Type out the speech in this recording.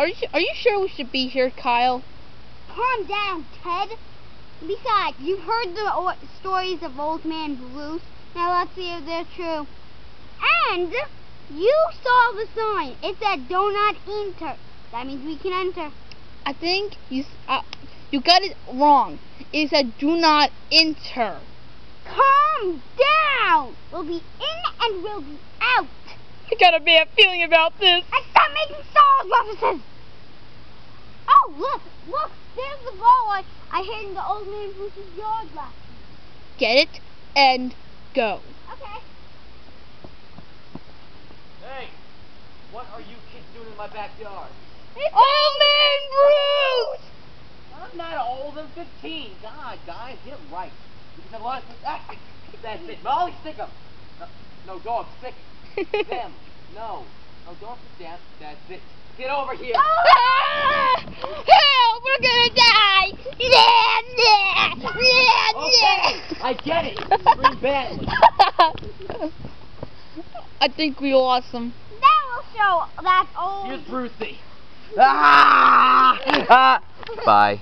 are you are you sure we should be here, Kyle? Calm down, Ted. Besides, you've heard the stories of Old Man Bruce. Now let's see if they're true. And you saw the sign. It said "Do not enter." That means we can enter. I think you uh, you got it wrong. It said do not enter. Calm down. We'll be in and we'll be out. I got a bad feeling about this. And stop making Star Wars references. Oh, look, look. There's the ball I, I hid in the Old Man Bruce's yard last week. Get it and go. Okay. Hey, what are you kids doing in my backyard? Old Man Bruce! I'm not old, I'm 15. God, guys, get right. Because a lot of ah, That's it. Molly, stick 'em. No, no dog, stick them. No. No, don't sit down. That's it. Get over here. Ah! Help! We're gonna die! Yeah, yeah, yeah, Okay, I get it. You badly. I think we lost him. Then we'll show that old. Here's Brucey. Ah! Bye.